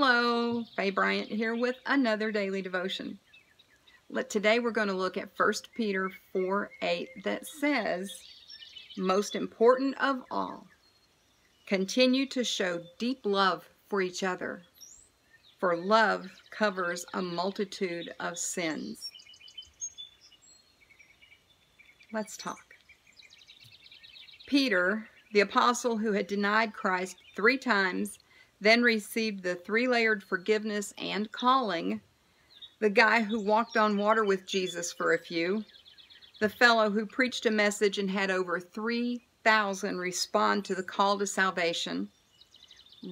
Hello, Faye Bryant here with another daily devotion. Today we're going to look at 1 Peter 4 8 that says, Most important of all, continue to show deep love for each other, for love covers a multitude of sins. Let's talk. Peter, the apostle who had denied Christ three times, then received the three-layered forgiveness and calling, the guy who walked on water with Jesus for a few, the fellow who preached a message and had over 3,000 respond to the call to salvation,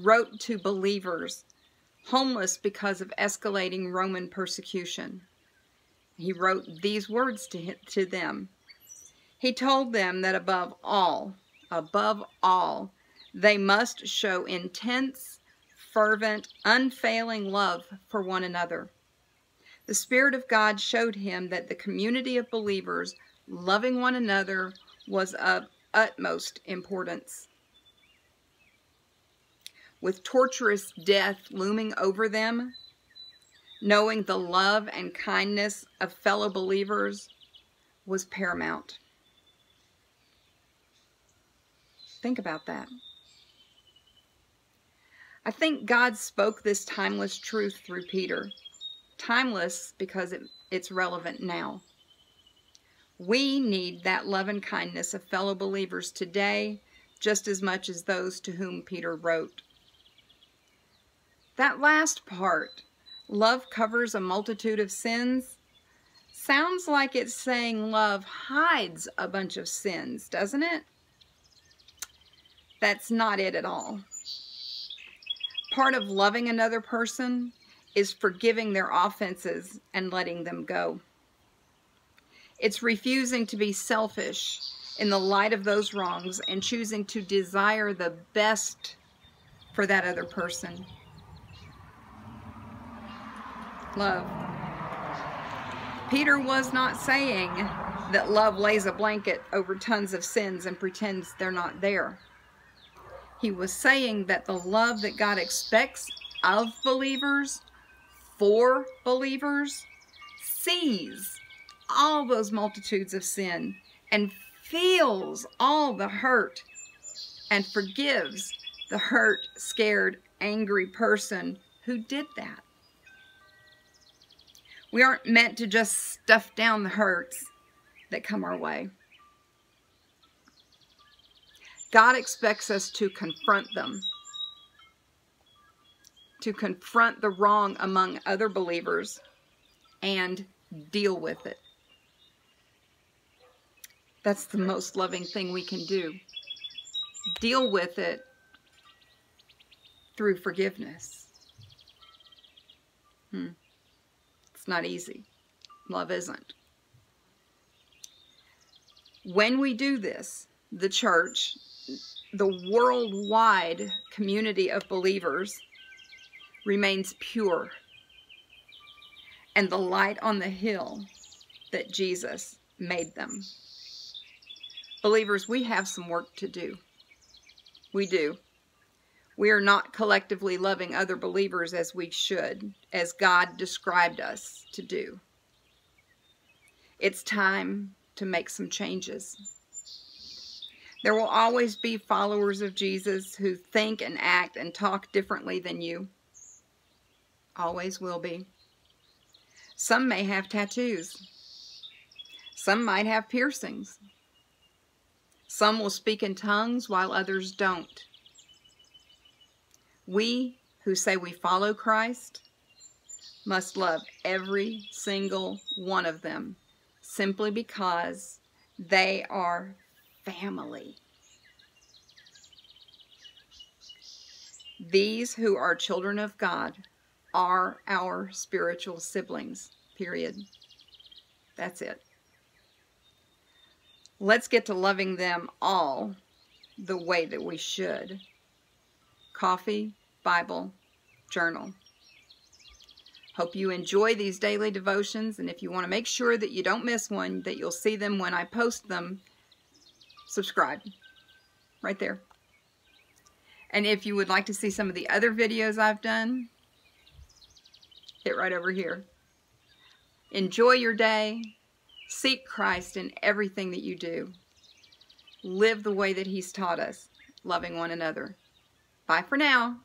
wrote to believers homeless because of escalating Roman persecution. He wrote these words to, to them. He told them that above all, above all, they must show intense, fervent, unfailing love for one another. The Spirit of God showed him that the community of believers loving one another was of utmost importance. With torturous death looming over them, knowing the love and kindness of fellow believers was paramount. Think about that. I think God spoke this timeless truth through Peter. Timeless because it, it's relevant now. We need that love and kindness of fellow believers today just as much as those to whom Peter wrote. That last part, love covers a multitude of sins, sounds like it's saying love hides a bunch of sins, doesn't it? That's not it at all part of loving another person is forgiving their offenses and letting them go. It's refusing to be selfish in the light of those wrongs and choosing to desire the best for that other person. Love. Peter was not saying that love lays a blanket over tons of sins and pretends they're not there. He was saying that the love that God expects of believers, for believers, sees all those multitudes of sin and feels all the hurt and forgives the hurt, scared, angry person who did that. We aren't meant to just stuff down the hurts that come our way. God expects us to confront them, to confront the wrong among other believers and deal with it. That's the most loving thing we can do. Deal with it through forgiveness. Hmm. It's not easy. Love isn't. When we do this, the church the worldwide community of believers remains pure and the light on the hill that Jesus made them. Believers, we have some work to do. We do. We are not collectively loving other believers as we should, as God described us to do. It's time to make some changes. There will always be followers of Jesus who think and act and talk differently than you. Always will be. Some may have tattoos. Some might have piercings. Some will speak in tongues while others don't. We who say we follow Christ must love every single one of them simply because they are family. These who are children of God are our spiritual siblings, period. That's it. Let's get to loving them all the way that we should. Coffee, Bible, journal. Hope you enjoy these daily devotions, and if you want to make sure that you don't miss one, that you'll see them when I post them, subscribe right there. And if you would like to see some of the other videos I've done, hit right over here. Enjoy your day. Seek Christ in everything that you do. Live the way that He's taught us, loving one another. Bye for now.